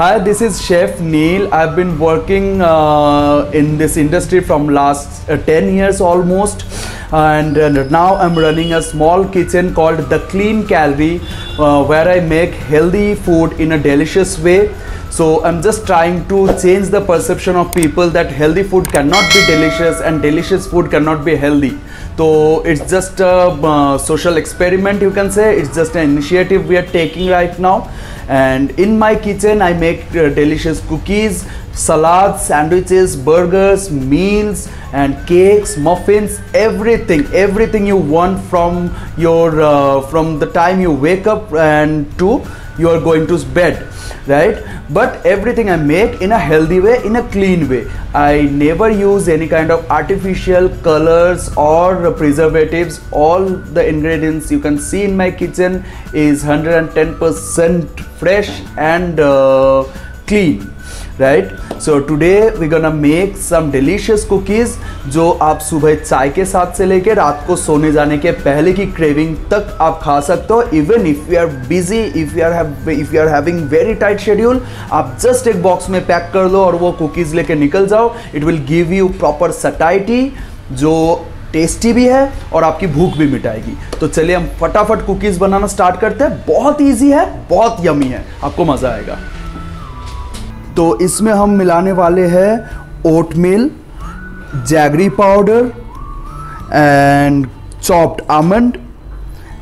Hi, this is Chef Neil. I've been working uh, in this industry from last uh, 10 years almost and uh, now I'm running a small kitchen called The Clean Calorie uh, where I make healthy food in a delicious way. So I'm just trying to change the perception of people that healthy food cannot be delicious and delicious food cannot be healthy. So it's just a uh, social experiment you can say. It's just an initiative we are taking right now and in my kitchen I make uh, delicious cookies, salads, sandwiches, burgers, meals and cakes, muffins, everything, everything you want from your uh, from the time you wake up and to you are going to bed right? But everything i make in a healthy way in a clean way. I never use any kind of artificial colors or preservatives. All the ingredients you can see in my kitchen is 110% fresh and uh, clean right so today we gonna make some delicious cookies जो आप सुबह चाय के साथ से लेके रात को सोने जाने के पहले की क्रेविंग तक आप खा सकते हो। Even if you are busy if you are if you are having very tight schedule आप जस्ट एक बॉक्स में पैक कर लो और वो कुकीज़ लेके निकल जाओ। It will give you proper satiety जो टेस्टी भी है और आपकी भूख भी मिटाएगी। तो चलिए हम फटाफट कुकीज़ बनाना स्टार्ट करते हैं। बहुत ईजी है, बहुत यमी है। आपको मज़ा आएगा। तो इसमें हम मिलाने वाले हैं oatmeal jaggery powder and chopped almond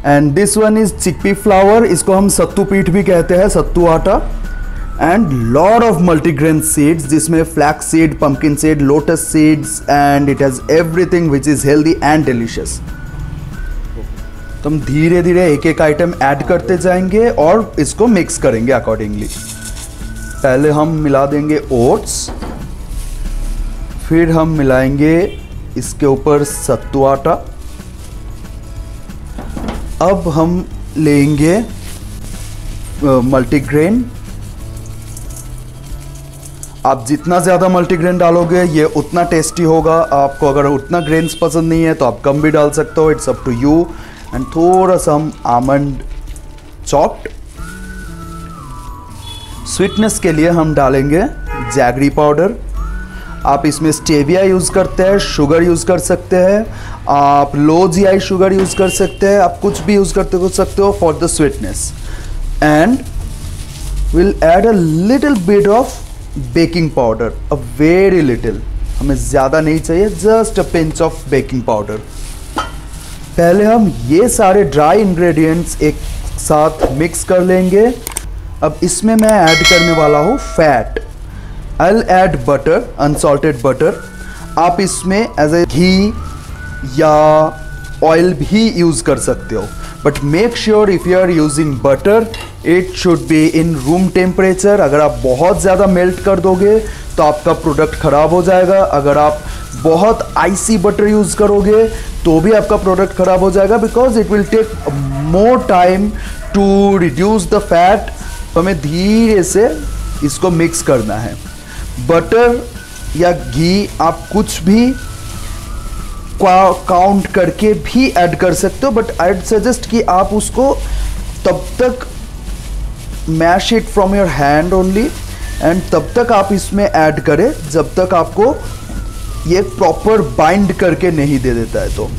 and this one is chickpea flour इसको हम सत्तू पीठ भी कहते हैं, सत्तू आटा and lot of multigrain seeds जिसमें flax seed pumpkin seed lotus seeds and it has everything which is healthy and delicious तो हम धीरे धीरे एक एक आइटम ऐड करते जाएँगे और इसको मिक्स करेंगे अकॉर्डिंगली पहले हम मिला देंगे ओट्स, फिर हम मिलाएँगे इसके ऊपर सत्तू आटा। अब हम लेंगे मल्टीग्रेन। आप जितना ज़्यादा मल्टीग्रेन डालोगे, ये उतना टेस्टी होगा। आपको अगर उतना ग्रेन्स पसंद नहीं है तो आप कम भी डाल सकते हो। It's up to you. And थोड़ा सा हम आमंड चॉप्ड स्वीटनेस के लिए हम डालेंगे जैगरी पाउडर आप इसमें स्टेविया यूज़ करते हैं शुगर यूज़ कर सकते हैं, आप लो जी आई शुगर यूज़ कर सकते हैं, आप कुछ भी यूज़ करते हो सकते हो for the sweetness and will add a little bit of baking powder a very little हमें ज़्यादा नहीं चाहिए just a pinch of baking powder पहले हम ये सारे ड्राई इंग्रेडिएंट्स एक साथ मिक्स कर लेंगे. अब इसमें मैं ऐड करने वाला हूँ fat I add butter unsalted butter आप इसमें एज ए घी या ऑयल भी यूज़ कर सकते हो. But make sure if you are using butter it should be in room temperature अगर आप बहुत ज़्यादा मेल्ट कर दोगे तो आपका प्रोडक्ट ख़राब हो जाएगा. अगर आप बहुत आइसी बटर यूज़ करोगे तो भी आपका प्रोडक्ट ख़राब हो जाएगा because it will take more time to reduce the fat तो हमें धीरे से इसको मिक्स करना है। बटर या घी आप कुछ भी काउंट करके भी ऐड कर सकते हो बट आई सजेस्ट कि आप उसको तब तक mash it from your hand only and तब तक आप इसमें ऐड करें, जब तक आपको ये प्रॉपर बाइंड करके नहीं दे देता है तो।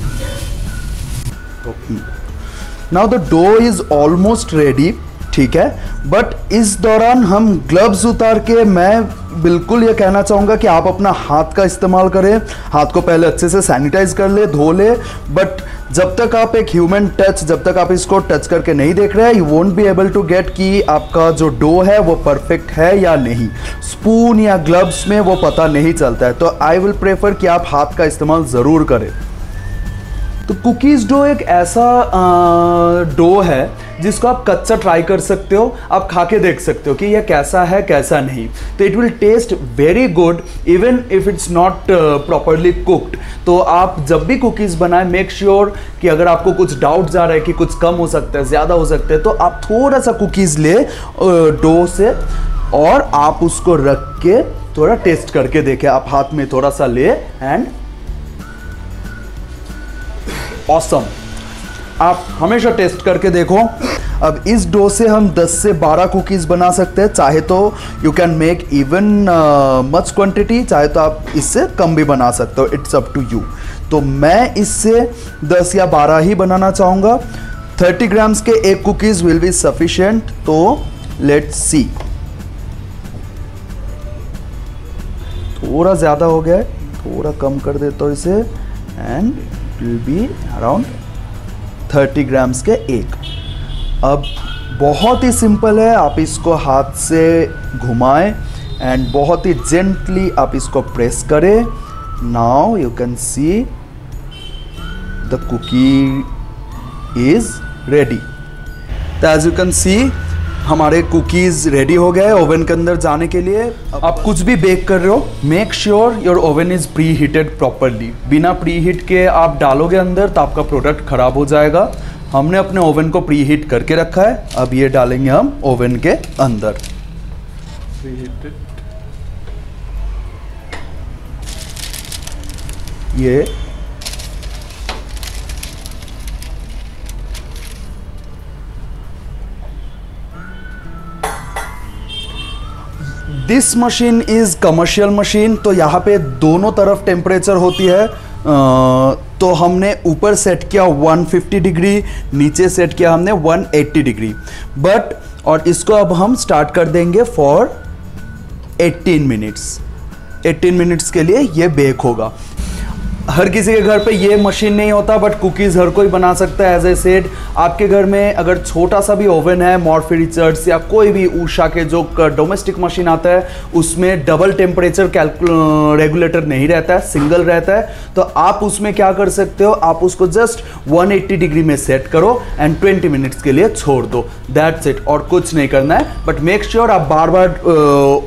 Now the dough is almost ready ठीक है। बट इस दौरान हम ग्लव्स उतार के मैं बिल्कुल ये कहना चाहूँगा कि आप अपना हाथ का इस्तेमाल करें। हाथ को पहले अच्छे से सैनिटाइज कर ले, धो ले। बट जब तक आप एक ह्यूमन टच जब तक आप इसको टच करके नहीं देख रहे हैं you won't be able to get कि आपका जो डो है वो परफेक्ट है या नहीं। स्पून या ग्लव्स में वो पता नहीं चलता है। तो आई विल प्रेफर कि आप हाथ का इस्तेमाल ज़रूर करें। तो कुकीज़ डो एक ऐसा डो है जिसको आप कच्चा ट्राई कर सकते हो, आप खा के देख सकते हो कि यह कैसा है, कैसा नहीं। तो it will taste very good even if it's not properly cooked तो आप जब भी कुकीज़ बनाए मेक श्योर कि अगर आपको कुछ डाउट्स आ रहा है कि कुछ कम हो सकता है, ज़्यादा हो सकता है तो आप थोड़ा सा कुकीज़ ले डो से, और आप उसको रख के थोड़ा टेस्ट करके देखें। आप हाथ में थोड़ा सा ले एंड ऑसम आप हमेशा टेस्ट करके देखो। अब इस डो से हम 10 से 12 कुकीज़ बना सकते हैं। चाहे तो you can make even much quantity चाहे तो आप इससे कम भी बना सकते हो। इट्स अप टू यू तो मैं इससे 10 या 12 ही बनाना चाहूँगा। 30 ग्राम्स के एक कुकीज़ विल बी सफिशेंट तो लेट्स सी थोड़ा ज़्यादा हो गया है। थोड़ा कम कर देता हूँ इसे। And will be around 30 grams के एक। अब बहुत ही सिंपल है, आप इसको हाथ से घुमाएँ एंड बहुत ही जेंटली आप इसको प्रेस करें। Now you can see the cookie is ready तो एज यू कैन सी हमारे कुकीज़ रेडी हो गए ओवन के अंदर जाने के लिए। आप कुछ भी बेक कर रहे हो make sure your oven is preheated properly बिना प्री हीट के आप डालोगे अंदर तो आपका प्रोडक्ट ख़राब हो जाएगा। हमने अपने ओवन को प्री हीट करके रखा है। अब ये डालेंगे हम ओवन के अंदर। ये this machine is commercial machine तो यहाँ पे दोनों तरफ़ टेम्परेचर होती है। तो हमने ऊपर सेट किया 150 डिग्री नीचे सेट किया हमने 180 डिग्री बट और इसको अब हम स्टार्ट कर देंगे फॉर 18 मिनट्स 18 मिनट्स के लिए ये बेक होगा। हर किसी के घर पे ये मशीन नहीं होता बट कुकीज़ हर कोई बना सकता है एज ए सेड आपके घर में अगर छोटा सा भी ओवन है मॉर्फी या कोई भी ऊषा के जो डोमेस्टिक मशीन आता है, उसमें डबल टेम्परेचर रेगुलेटर नहीं रहता है सिंगल रहता है. तो आप उसमें क्या कर सकते हो? आप उसको जस्ट 180 डिग्री में सेट करो एंड 20 मिनट्स के लिए छोड़ दो. दैट्स इट और कुछ नहीं करना है. बट मेक श्योर आप बार बार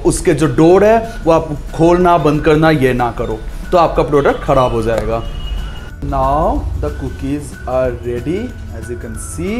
उसके जो डोर है, वो आप खोलना, बंद करना, ये ना करो. तो आपका प्रोडक्ट खराब हो जाएगा। Now the cookies are ready as you can see